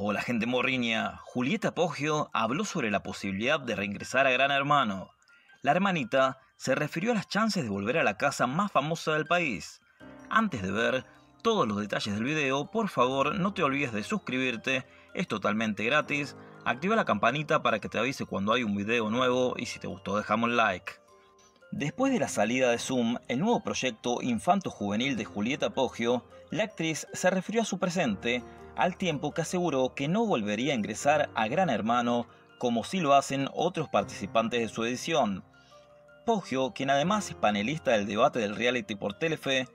imagen de Morriña, Julieta Poggio habló sobre la posibilidad de reingresar a Gran Hermano. La hermanita se refirió a las chances de volver a la casa más famosa del país. Antes de ver todos los detalles del video, por favor no te olvides de suscribirte, es totalmente gratis, activa la campanita para que te avise cuando hay un video nuevo y si te gustó dejamos un like. Después de la salida de Zoom, el nuevo proyecto infanto-juvenil de Julieta Poggio, la actriz se refirió a su presente, al tiempo que aseguró que no volvería a ingresar a Gran Hermano como sí lo hacen otros participantes de su edición. Poggio, quien además es panelista del debate del reality por Telefe,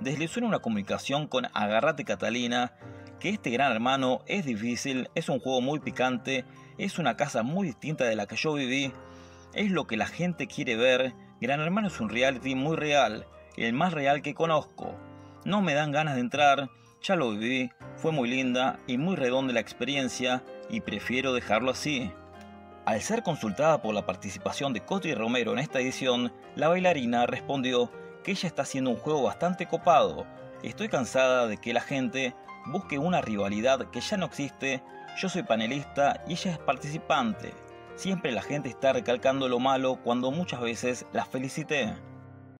deslizó en una comunicación con Agarrate Catalina que este Gran Hermano es difícil, es un juego muy picante, es una casa muy distinta de la que yo viví, es lo que la gente quiere ver Gran Hermano es un reality muy real, el más real que conozco. No me dan ganas de entrar, ya lo viví, fue muy linda y muy redonda la experiencia y prefiero dejarlo así. Al ser consultada por la participación de Coti Romero en esta edición, la bailarina respondió que ella está haciendo un juego bastante copado. Estoy cansada de que la gente busque una rivalidad que ya no existe, yo soy panelista y ella es participante. Siempre la gente está recalcando lo malo cuando muchas veces la felicité.